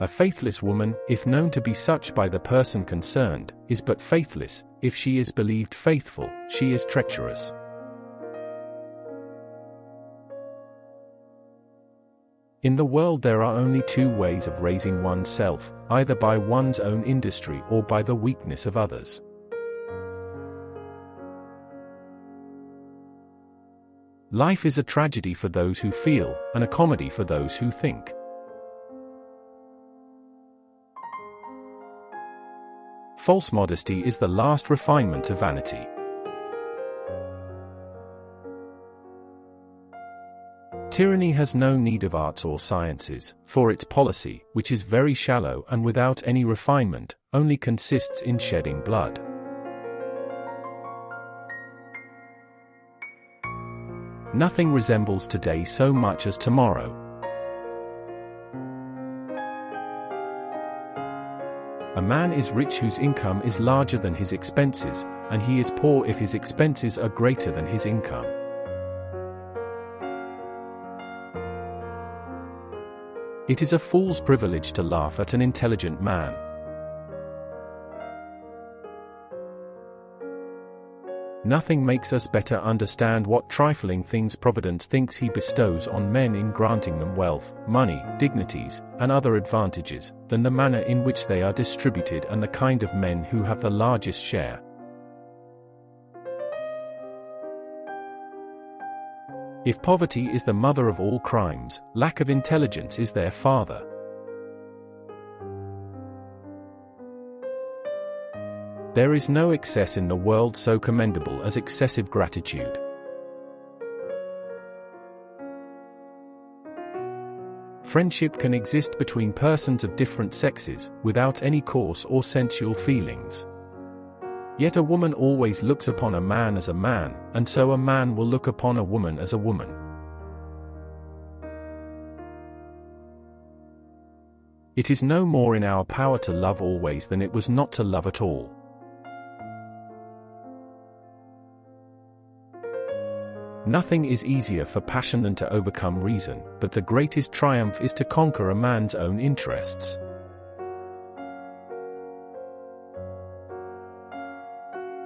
A faithless woman, if known to be such by the person concerned, is but faithless, if she is believed faithful, she is treacherous. In the world there are only two ways of raising oneself, either by one's own industry or by the weakness of others. Life is a tragedy for those who feel, and a comedy for those who think. False modesty is the last refinement of vanity. Tyranny has no need of arts or sciences, for its policy, which is very shallow and without any refinement, only consists in shedding blood. Nothing resembles today so much as tomorrow. A man is rich whose income is larger than his expenses, and he is poor if his expenses are greater than his income. It is a fool's privilege to laugh at an intelligent man. Nothing makes us better understand what trifling things Providence thinks he bestows on men in granting them wealth, money, dignities, and other advantages, than the manner in which they are distributed and the kind of men who have the largest share. If poverty is the mother of all crimes, lack of intelligence is their father. There is no excess in the world so commendable as excessive gratitude. Friendship can exist between persons of different sexes, without any coarse or sensual feelings. Yet a woman always looks upon a man as a man, and so a man will look upon a woman as a woman. It is no more in our power to love always than it was not to love at all. Nothing is easier for passion than to overcome reason, but the greatest triumph is to conquer a man's own interests.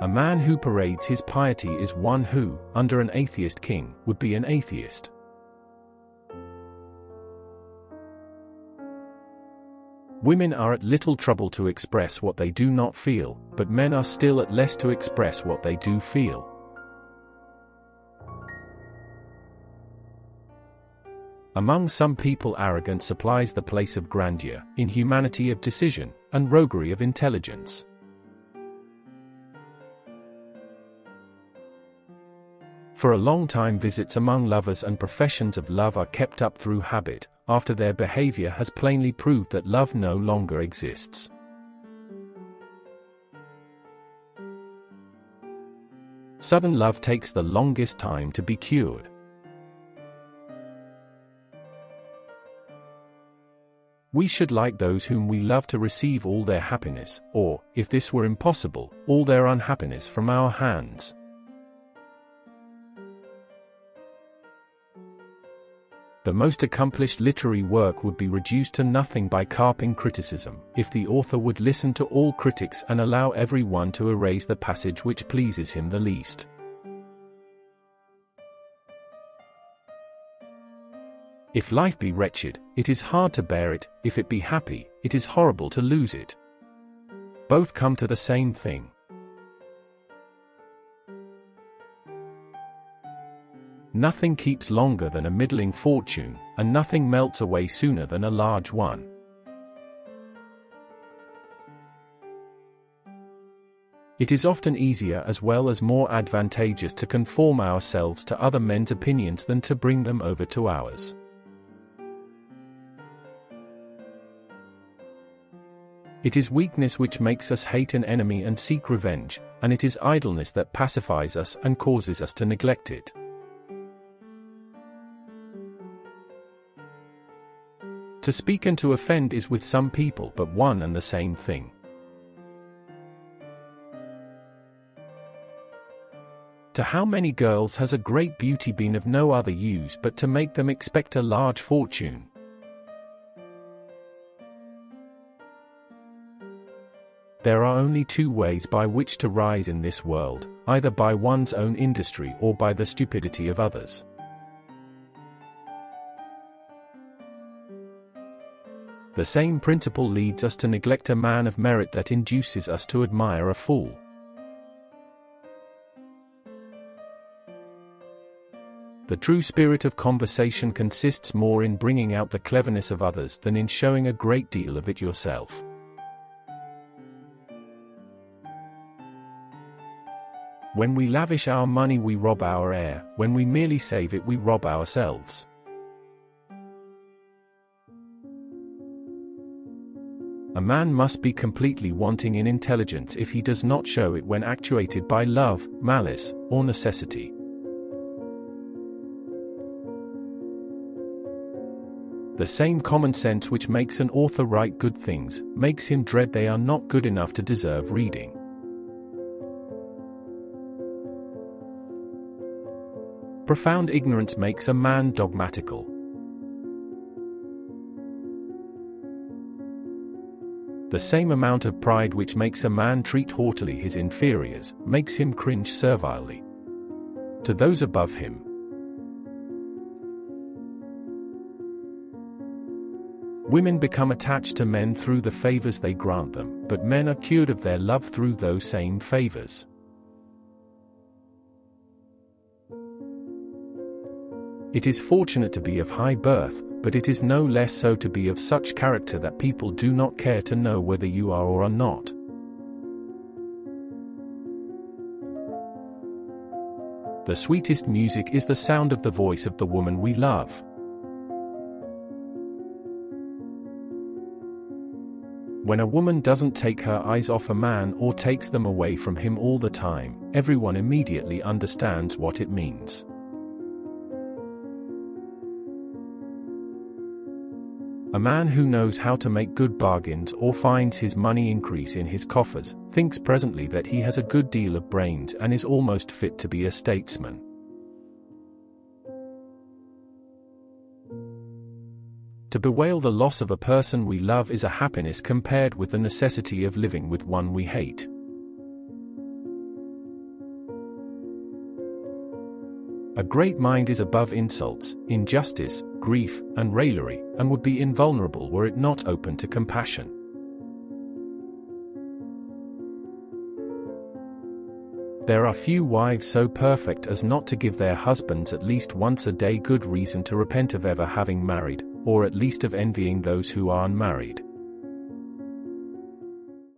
A man who parades his piety is one who, under an atheist king, would be an atheist. Women are at little trouble to express what they do not feel, but men are still at less to express what they do feel. Among some people arrogance supplies the place of grandeur, inhumanity of decision, and roguery of intelligence. For a long time visits among lovers and professions of love are kept up through habit, after their behavior has plainly proved that love no longer exists. Sudden love takes the longest time to be cured. We should like those whom we love to receive all their happiness, or, if this were impossible, all their unhappiness from our hands. The most accomplished literary work would be reduced to nothing by carping criticism, if the author would listen to all critics and allow every one to erase the passage which pleases him the least. If life be wretched, it is hard to bear it, if it be happy, it is horrible to lose it. Both come to the same thing. Nothing keeps longer than a middling fortune, and nothing melts away sooner than a large one. It is often easier as well as more advantageous to conform ourselves to other men's opinions than to bring them over to ours. It is weakness which makes us hate an enemy and seek revenge, and it is idleness that pacifies us and causes us to neglect it. To speak and to offend is with some people but one and the same thing. To how many girls has a great beauty been of no other use but to make them expect a large fortune? There are only two ways by which to rise in this world, either by one's own industry or by the stupidity of others. The same principle leads us to neglect a man of merit that induces us to admire a fool. The true spirit of conversation consists more in bringing out the cleverness of others than in showing a great deal of it yourself. When we lavish our money we rob our heir, when we merely save it we rob ourselves. A man must be completely wanting in intelligence if he does not show it when actuated by love, malice, or necessity. The same common sense which makes an author write good things, makes him dread they are not good enough to deserve reading. Profound ignorance makes a man dogmatical. The same amount of pride which makes a man treat haughtily his inferiors, makes him cringe servilely to those above him. Women become attached to men through the favors they grant them, but men are cured of their love through those same favors. It is fortunate to be of high birth, but it is no less so to be of such character that people do not care to know whether you are or are not. The sweetest music is the sound of the voice of the woman we love. When a woman doesn't take her eyes off a man or takes them away from him all the time, everyone immediately understands what it means. A man who knows how to make good bargains or finds his money increase in his coffers, thinks presently that he has a good deal of brains and is almost fit to be a statesman. To bewail the loss of a person we love is a happiness compared with the necessity of living with one we hate. A great mind is above insults, injustice, grief, and raillery, and would be invulnerable were it not open to compassion. There are few wives so perfect as not to give their husbands at least once a day good reason to repent of ever having married, or at least of envying those who are unmarried.